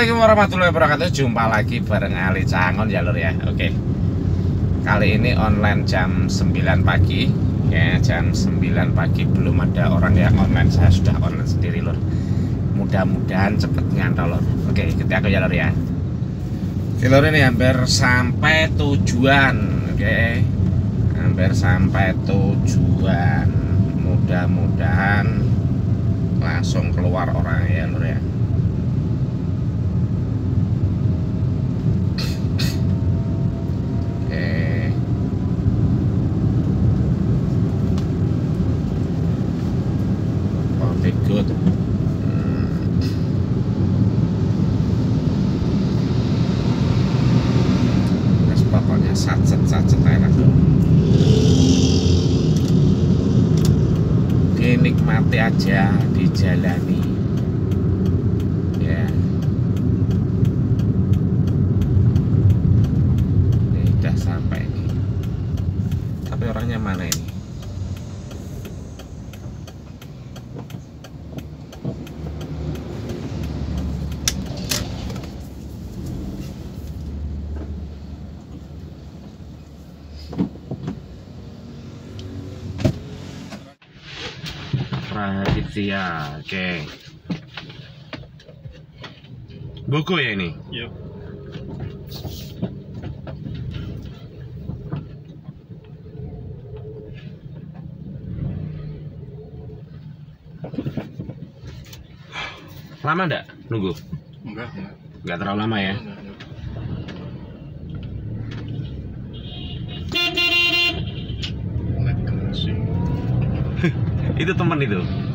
Assalamualaikum warahmatullahi wabarakatuh. Jumpa lagi bareng Ali Cangon ya lur ya. Oke. Kali ini online jam 9 pagi. Ya jam 9 pagi Belum ada orang yang online. Saya sudah online sendiri lur. Mudah-mudahan cepet nyantol lur. Oke ikuti aku ya lur ya. Oke lur ini hampir sampai tujuan. Oke. Hampir sampai tujuan. Mudah-mudahan Langsung keluar orang ya lur ya Oke. Hmm. Terus pokoknya sacet sacet enak Dinikmati aja, dijalani. Ya. Ini udah sampai nih. Tapi orangnya mana ini? Rahaditya, oke. Buku ya ini? Yuk. Lama enggak nunggu? Enggak, enggak. Enggak terlalu lama ya? Enggak, itu teman itu.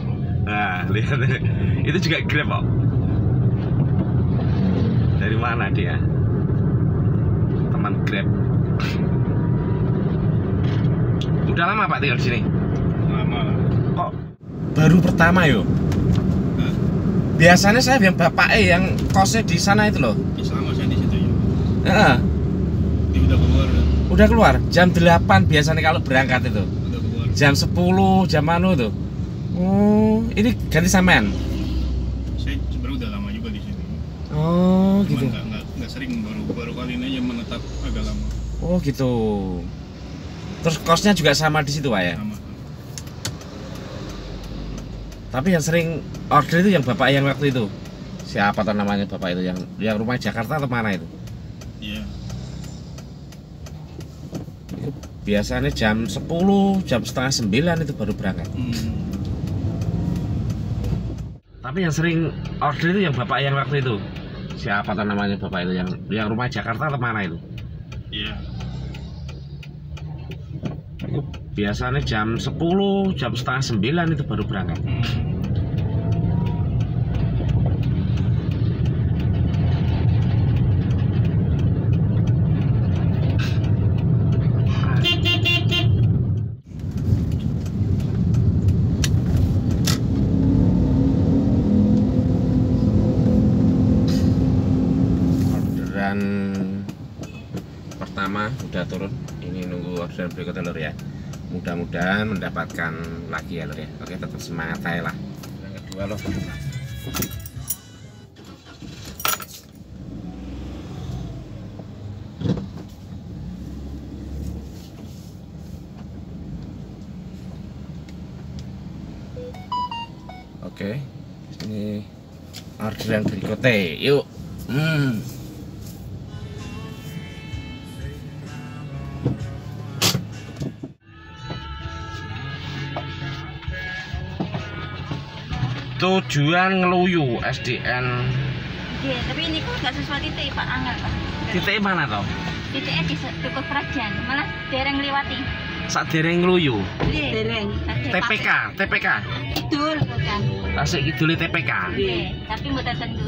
Nah, lihat itu juga Grab kok. Dari mana dia? Teman Grab. Udah lama Pak tinggal di sini? Lama lah. Kok baru pertama yo? Hah? Biasanya saya yang bapak eh yang kosnya di sana itu loh. Ya, sama saya di situ ya. Heeh, udah keluar ya. udah keluar jam 8 biasanya kalau berangkat itu. Udah keluar. Jam 10 jam anu tuh. Oh, ini ganti sampean. Saya sebenarnya udah lama juga di sini. Oh, Cuman gitu. enggak, enggak, enggak sering baru baru kali ini aja menetap agak lama. Oh, gitu. Terus kosnya juga sama di situ, Pak ya? Sama. Tapi yang sering order itu yang bapak yang waktu itu. Siapa tuh namanya bapak itu yang yang rumah Jakarta atau mana itu? Iya. Biasanya jam 10, jam setengah 9 itu baru berangkat. Hmm. Tapi yang sering order itu yang bapak yang waktu itu. Siapa tuh namanya bapak itu yang yang rumah Jakarta atau mana itu? Iya. Biasanya jam 10, jam setengah 9 itu baru berangkat. Hmm. orderan pertama udah turun. Ini nunggu orderan berikutnya lur ya. Mudah-mudahan mendapatkan lagi ya lur ya. Oke tetap semangat aja lah. Yang kedua loh. Oke ini orderan berikutnya. Yuk. Hmm tujuan ngeluyu SDN Iya, tapi ini kok nggak sesuai titik Pak Angga Pak. titik mana toh Titiknya di Tuku Kerajaan, malah dereng ngliwati. saat dereng ngeluyu Iya. Dereng. TPK TPK Betul bukan. tasik kidul TPK Iya, tapi mboten tentu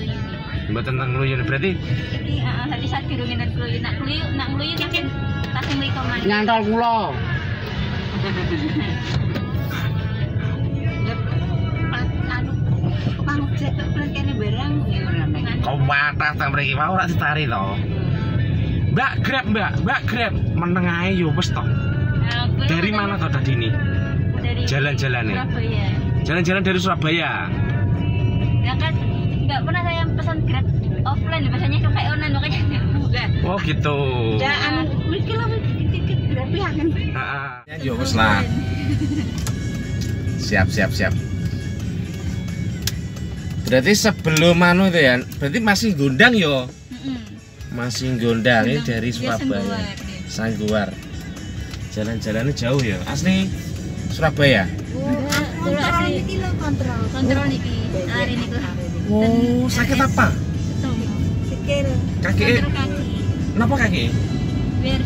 mbak tentang ngeluyu berarti Iki heeh, tapi saat durunge nek kluyu, nak kluyu, nak kluyu mungkin tasing mriko maneh. nyantol kulo pangjet kok bulan kene barang ya kau batas tang mriki mau ora toh? Mbak Grab Mbak. Mbak Grab. Meneng ae yo wis toh. Nah, kuwi dari mana toh tadi ini? Dari jalan-jalannya Surabaya. jalan-jalan dari Surabaya? Ya kan nggak pernah saya pesan Grab offline. Oh gitu. Ya anu wiki lah wiki berarti akan Ah, ah. Ya wis lah. Siap siap siap. Berarti sebelum anu itu ya, berarti masih gondang yo. Masih gondang ini dari Surabaya. Sangguar. Jalan-jalannya jauh ya. Asli Surabaya. kontrol iki lho kontrol kontrol niki hari niku Oh, sakit apa? sikil kaki kenapa kaki? biar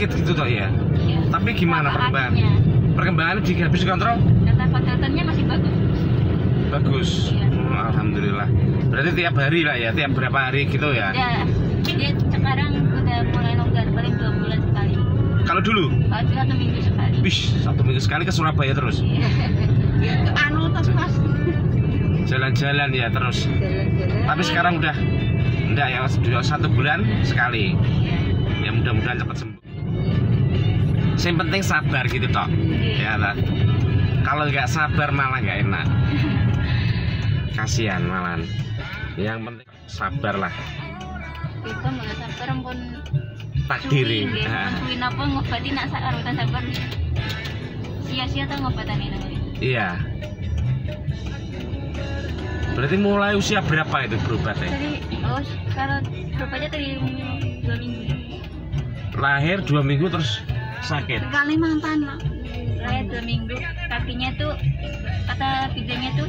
sakit gitu toh ya. Iya. Tapi gimana perkembangan? Manfaatnya. Perkembangannya di habis kontrol? kata konsultannya masih bagus Bagus. Iya. Oh, Alhamdulillah. Berarti tiap hari lah ya, tiap berapa hari gitu ya? ya dia sekarang udah mulai longgar paling dua bulan sekali Kalau dulu, kalau dulu satu minggu sekali Wish, satu minggu sekali ke Surabaya terus. Iya. anu terus pas Jalan-jalan ya terus. jalan-jalan Tapi sekarang udah enggak ya, sudah satu bulan sekali. Iya. Ya mudah-mudahan cepat sembuh. Yang penting sabar gitu toh. Ya lah. Kalau nggak sabar malah nggak enak. Kasihan malah. Yang penting sabar lah. kita mulai sabar pun Takdiri. suwi, nggih. Ah, Pun suwi napa ngobati nak sak karutan sabar sia-sia ta ngobatane namanya Iya. Berarti mulai usia berapa itu berobatnya? Tadi, oh, kalau berapa tadi dua minggu. Lahir dua minggu terus sakit. Kalimantan Saya dua minggu, kakinya tuh kata bidannya tuh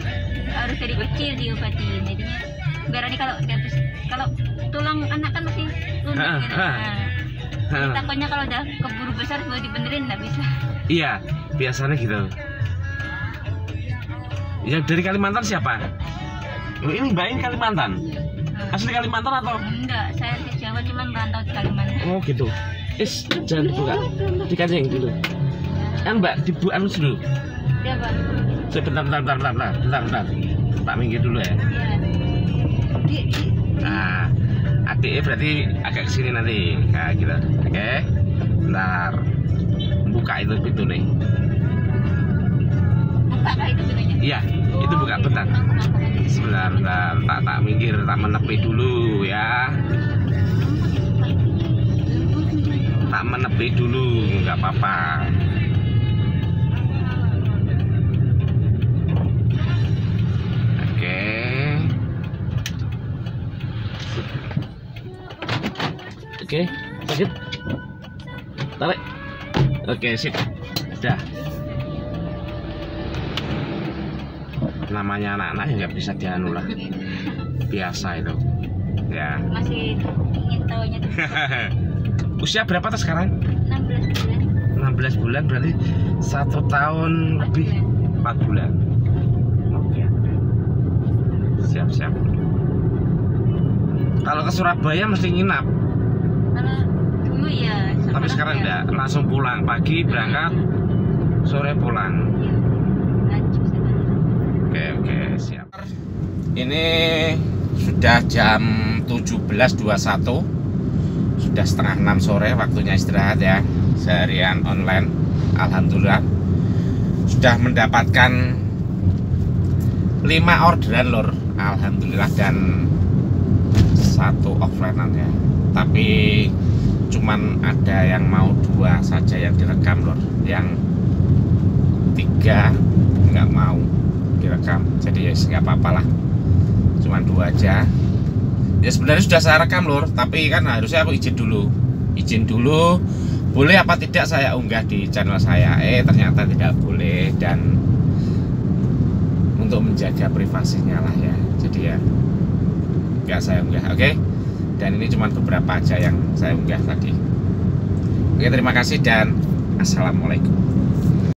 harus dari kecil diobatin. Jadinya biar nanti kalau terus kalau tulang anak kan masih lunak Ah, gitu. ah. Nah, takutnya kalau udah keburu besar buat dibenerin nggak bisa. Iya, biasanya gitu. Yang dari Kalimantan siapa? Ini Mbak ini Kalimantan. Nah, Asli Kalimantan atau? enggak, saya di Jawa cuma merantau di Kalimantan. Oh gitu. Is, jangan dibuka. Dikancing dulu. Kan Mbak, dibu anu dulu. Dia apa? Sebentar, bentar, bentar, bentar, bentar, bentar, bentar. Tak minggir dulu ya. Iya. Nah, adiknya berarti agak ke sini nanti. Nah, gitu. Oke. Bentar. Buka itu pintu nih. Buka kah itu pintunya? Iya, itu buka bentar. Sebentar, bentar. Tak, tak minggir, tak menepi dulu ya. Tak menepi dulu, nggak apa-apa. Oke. Oke, sakit. Tarik. Oke, sip. Dah. Namanya anak-anak ya nggak bisa dianu lah. Biasa itu. Ya. Masih ingin tahunya tuh Usia berapa tuh sekarang? 16 bulan. 16 bulan berarti satu tahun lebih 4 bulan. Oke. Siap siap. Kalau ke Surabaya mesti nginap, Kalau dulu ya. tapi sekarang ya. enggak, langsung pulang. Pagi berangkat, sore pulang. Iya. Oke oke siap. Ini sudah jam 17.21 Sudah setengah 6 sore waktunya istirahat ya Seharian online. Alhamdulillah. Sudah mendapatkan 5 orderan lor Alhamdulillah dan satu offlinean ya. Tapi cuman ada yang mau dua saja yang direkam lor Yang tiga nggak mau direkam. Jadi ya nggak apa-apa lah. Cuman dua aja ya sebenarnya sudah saya rekam lur. Tapi kan harusnya aku izin dulu. Izin dulu. Boleh apa tidak saya unggah di channel saya? Eh ternyata tidak boleh. Dan untuk menjaga privasinya lah ya. Jadi ya nggak saya unggah oke? Dan ini cuma beberapa aja yang saya unggah tadi. Oke terima kasih dan assalamualaikum